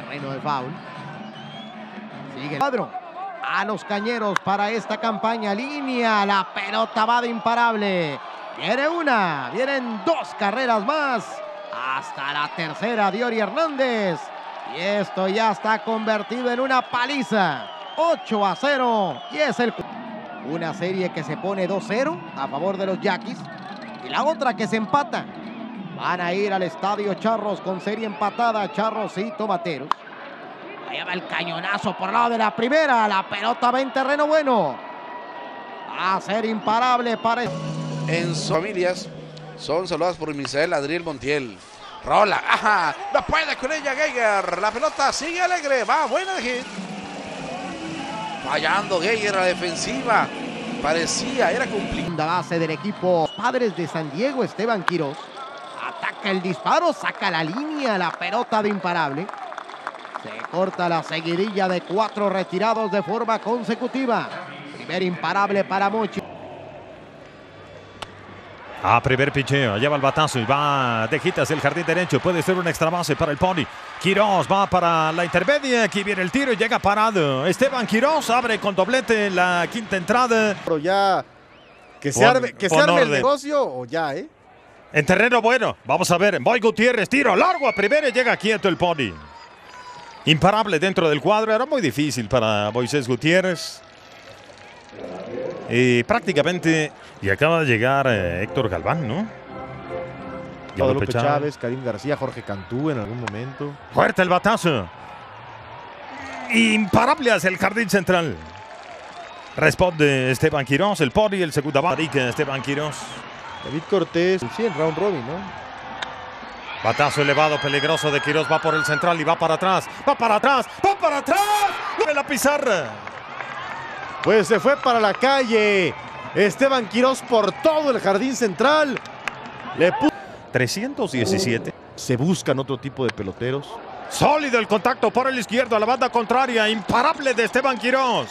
terreno de foul. Sigue el cuadro. A los cañeros para esta campaña. Línea. La pelota va de imparable. Viene una. Vienen dos carreras más. Hasta la tercera, Diori Hernández. Y esto ya está convertido en una paliza. 8 a 0. Y es el. Una serie que se pone 2-0 a favor de los Yaquis. Y la otra que se empata. Van a ir al estadio Charros con serie empatada. Charros y Tomateros. Allá va el cañonazo por lado de la primera. La pelota va en terreno bueno. Va a ser imparable para. En sus familias son saludadas por Misael Adriel Montiel. Rola, ajá, no puede con ella Geiger. La pelota sigue alegre, va, buena de hit. Fallando Geiger a la defensiva. Parecía, era cumplido. La base del equipo Padres de San Diego, Esteban Quiroz. El disparo, saca la línea, la pelota de imparable. Se corta la seguidilla de cuatro retirados de forma consecutiva. Primer imparable para Mochi. A primer picheo, lleva el batazo y va de quitas el jardín derecho. Puede ser un extra base para el Pony. Quiroz va para la intermedia. Aquí viene el tiro y llega parado. Esteban Quiroz abre con doblete la quinta entrada. Pero ya que se Pon- arme, que se arme el negocio o ya, ¿eh? En terreno bueno, vamos a ver. Boy Gutiérrez, tiro largo a primera y llega quieto el Pony. Imparable dentro del cuadro, era muy difícil para Moisés Gutiérrez. Y prácticamente, y acaba de llegar eh, Héctor Galván, ¿no? Guadalupe Guadalupe Chávez, Karim García, Jorge Cantú en algún momento. Fuerte el batazo. Imparable hacia el jardín central. Responde Esteban Quirós, el Pony, el segundo barica Esteban Quirós. David Cortés, sí, en round robin, ¿no? Batazo elevado, peligroso de Quirós, va por el central y va para atrás, va para atrás, va para atrás. De la pizarra. Pues se fue para la calle. Esteban Quirós por todo el jardín central. Le pu- 317. se buscan otro tipo de peloteros. Sólido el contacto por el izquierdo a la banda contraria. Imparable de Esteban Quirós.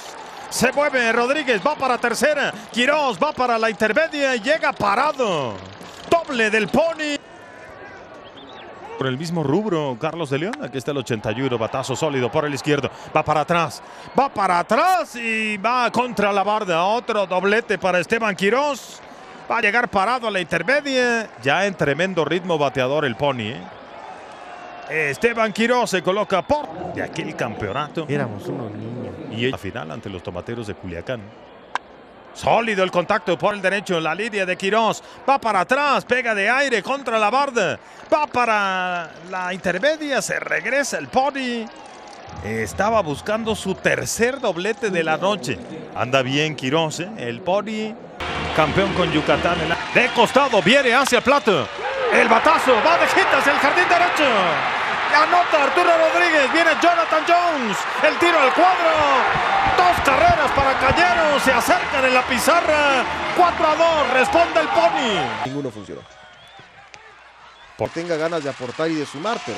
Se mueve Rodríguez, va para tercera. Quirós va para la intermedia y llega parado. Doble del Pony. Por el mismo rubro, Carlos de León. Aquí está el 81, batazo sólido por el izquierdo. Va para atrás, va para atrás y va contra la barda. Otro doblete para Esteban Quirós. Va a llegar parado a la intermedia. Ya en tremendo ritmo bateador el Pony. ¿eh? Esteban Quirós se coloca por de aquel campeonato. Éramos unos niños. Y la final ante los tomateros de Culiacán. Sólido el contacto por el derecho, la línea de Quirós. Va para atrás, pega de aire contra la barda. Va para la intermedia, se regresa el Pony. Estaba buscando su tercer doblete de la noche. Anda bien Quirós, ¿eh? el Pony. Campeón con Yucatán. en De costado, viene hacia el plato. El batazo, va de gitas el jardín derecho. Anota Arturo Rodríguez, viene Jonathan Jones. El tiro al cuadro. Dos carreras para Cañeros, se acercan en la pizarra. 4 a 2, responde el Pony. Ninguno funcionó. Por tenga ganas de aportar y de sumar, pero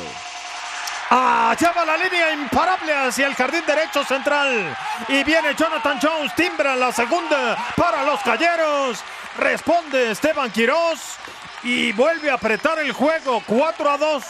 Ah, lleva la línea imparable hacia el jardín derecho central. Y viene Jonathan Jones, timbra la segunda para los Calleros. Responde Esteban Quirós y vuelve a apretar el juego 4 a 2.